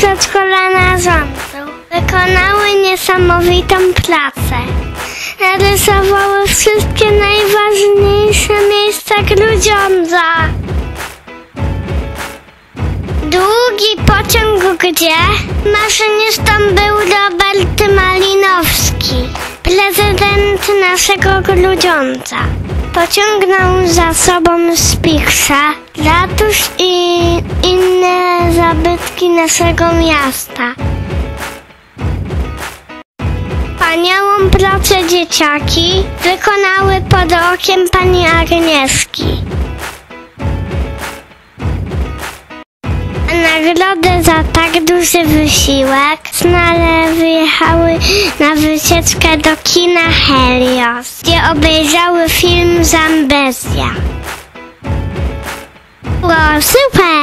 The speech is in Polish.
przedszkola narządu. Wykonały niesamowitą pracę. Narysowały wszystkie najważniejsze miejsca Grudziądza. Długi pociąg gdzie? Maszynistą był Robert Malinowski, prezydent naszego Grudziądza. Pociągnął za sobą Spichrza, ratusz i zabytki naszego miasta. Wspaniałą pracę dzieciaki wykonały pod okiem pani Agnieszki. Nagrodę za tak duży wysiłek znale wyjechały na wycieczkę do kina Helios, gdzie obejrzały film Zambezja. Było super!